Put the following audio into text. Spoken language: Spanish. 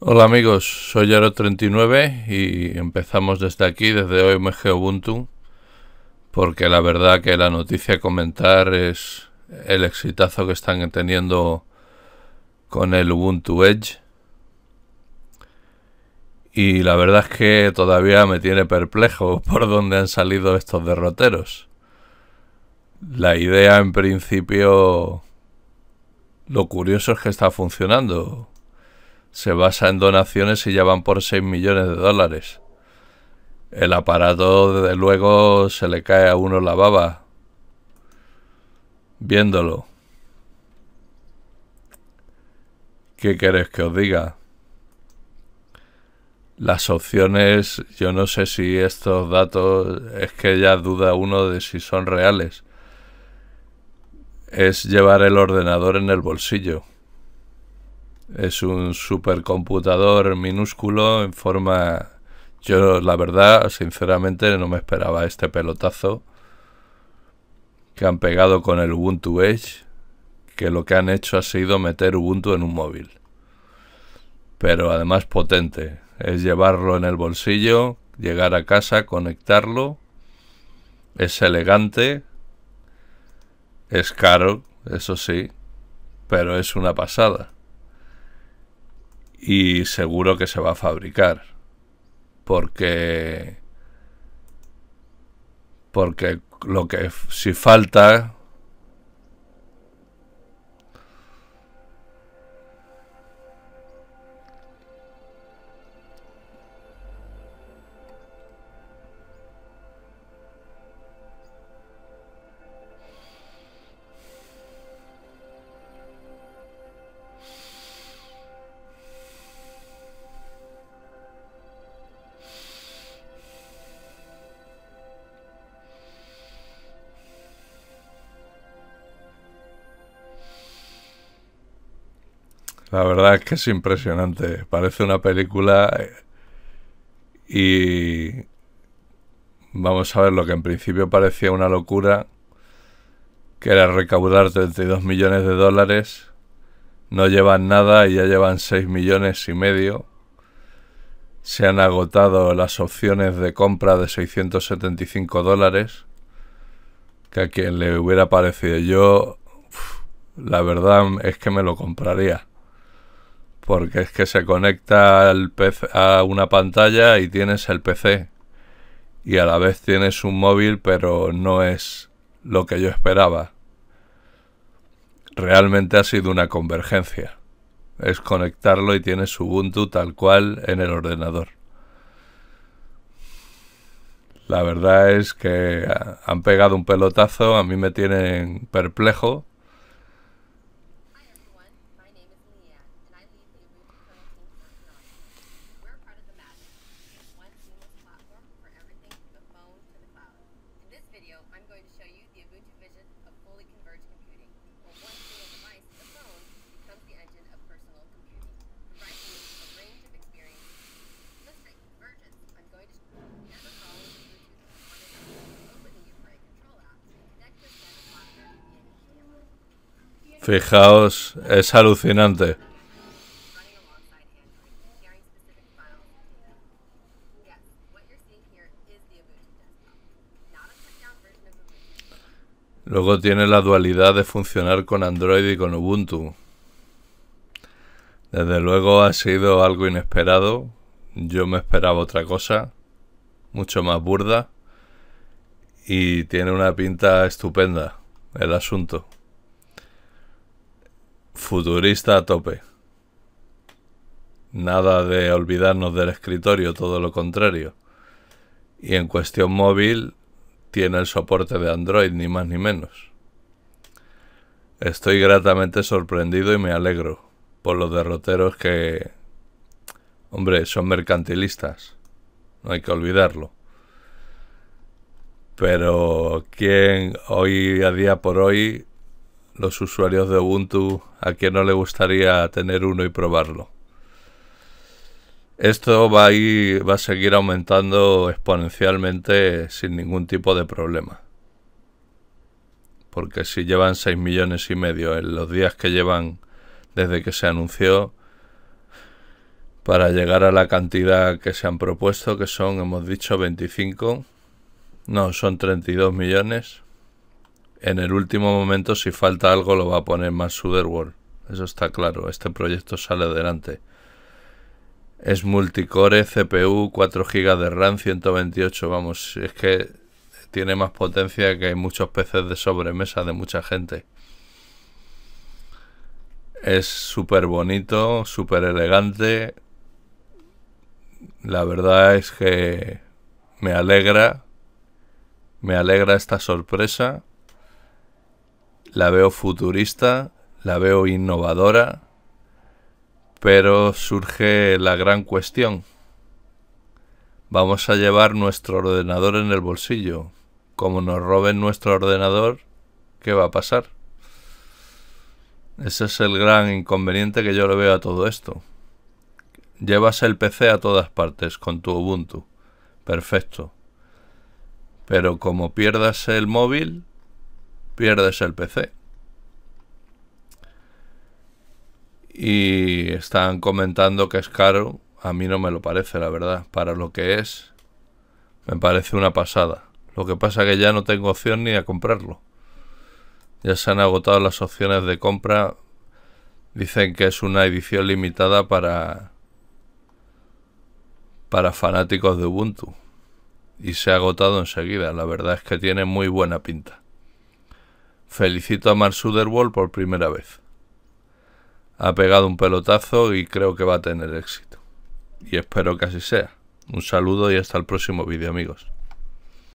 Hola amigos, soy Yaro39 y empezamos desde aquí, desde OMG Ubuntu, porque la verdad que la noticia a comentar es el exitazo que están teniendo con el Ubuntu Edge. Y la verdad es que todavía me tiene perplejo por dónde han salido estos derroteros. La idea en principio lo curioso es que está funcionando. Se basa en donaciones y ya van por 6 millones de dólares. El aparato, desde luego, se le cae a uno la baba viéndolo. ¿Qué queréis que os diga? Las opciones, yo no sé si estos datos, es que ya duda uno de si son reales es llevar el ordenador en el bolsillo. Es un supercomputador minúsculo en forma... Yo la verdad, sinceramente, no me esperaba este pelotazo que han pegado con el Ubuntu Edge, que lo que han hecho ha sido meter Ubuntu en un móvil. Pero además potente. Es llevarlo en el bolsillo, llegar a casa, conectarlo. Es elegante, es caro, eso sí, pero es una pasada. Y seguro que se va a fabricar. Porque... Porque lo que si falta La verdad es que es impresionante. Parece una película y vamos a ver lo que en principio parecía una locura, que era recaudar 32 millones de dólares. No llevan nada y ya llevan 6 millones y medio. Se han agotado las opciones de compra de 675 dólares. Que a quien le hubiera parecido yo, la verdad es que me lo compraría porque es que se conecta al a una pantalla y tienes el PC y a la vez tienes un móvil pero no es lo que yo esperaba. Realmente ha sido una convergencia. Es conectarlo y tienes Ubuntu tal cual en el ordenador. La verdad es que han pegado un pelotazo, a mí me tienen perplejo Fijaos, es alucinante. Luego tiene la dualidad de funcionar con Android y con Ubuntu. Desde luego ha sido algo inesperado. Yo me esperaba otra cosa, mucho más burda. Y tiene una pinta estupenda el asunto futurista a tope. Nada de olvidarnos del escritorio, todo lo contrario. Y en cuestión móvil tiene el soporte de Android, ni más ni menos. Estoy gratamente sorprendido y me alegro por los derroteros que, hombre, son mercantilistas. No hay que olvidarlo. Pero ¿quién hoy a día por hoy los usuarios de Ubuntu a quien no le gustaría tener uno y probarlo. Esto va a, va a seguir aumentando exponencialmente sin ningún tipo de problema. Porque si llevan 6 millones y medio en los días que llevan desde que se anunció, para llegar a la cantidad que se han propuesto, que son, hemos dicho, 25. No, son 32 millones. En el último momento, si falta algo, lo va a poner más World. Eso está claro. Este proyecto sale adelante. Es multicore, CPU, 4 GB de RAM, 128. Vamos, es que tiene más potencia que muchos PCs de sobremesa de mucha gente. Es súper bonito, súper elegante, la verdad es que me alegra, me alegra esta sorpresa. La veo futurista, la veo innovadora, pero surge la gran cuestión. Vamos a llevar nuestro ordenador en el bolsillo. Como nos roben nuestro ordenador, ¿qué va a pasar? Ese es el gran inconveniente que yo le veo a todo esto. Llevas el PC a todas partes con tu Ubuntu. Perfecto. Pero como pierdas el móvil, pierdes el PC. Y están comentando que es caro. A mí no me lo parece, la verdad. Para lo que es, me parece una pasada. Lo que pasa que ya no tengo opción ni a comprarlo. Ya se han agotado las opciones de compra. Dicen que es una edición limitada para para fanáticos de Ubuntu y se ha agotado enseguida. La verdad es que tiene muy buena pinta. Felicito a Mark por primera vez. Ha pegado un pelotazo y creo que va a tener éxito. Y espero que así sea. Un saludo y hasta el próximo vídeo amigos.